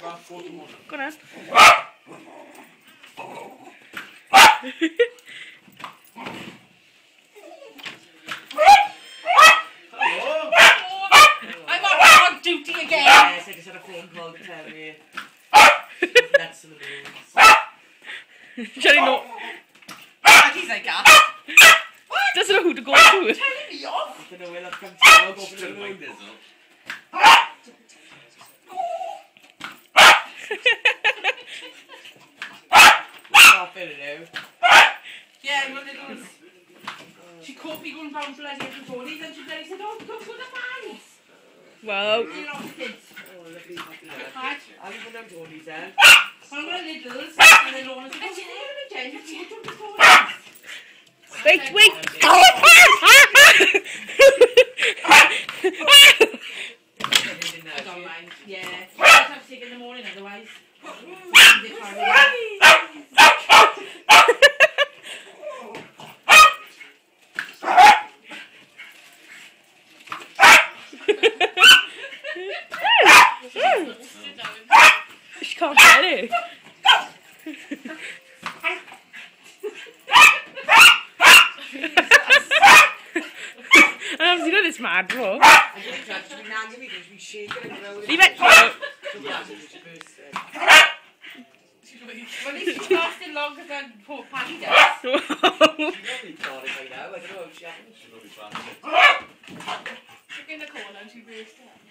Go on then. I'm on dog duty again. Yes, I just had a phone call to tell me. That's the news. Jenny no, He's like that. doesn't know who to go to. Telling me off. I don't know where that comes from. I'll go for the moon. Stop it now. Yeah, one of those. She caught me going down bloody every Tony's and she bloody said, oh, come to the fans. Wow. You know, the kids. Oh, lovely. happy lad. Right. I'll even know Tony's then. One of the littles. And then Lorna said, oh, you know, Jen, you have to go to the Tony's. Wait, wait. I don't mind. Yeah. I just have sick in the morning otherwise. she can't get it. I haven't this mad before. Leave it. Well, at least she's lasted longer than poor Paddy does. She's probably tired by now. I don't know if she hasn't. She's probably trying to. She's in the corner and she burst out.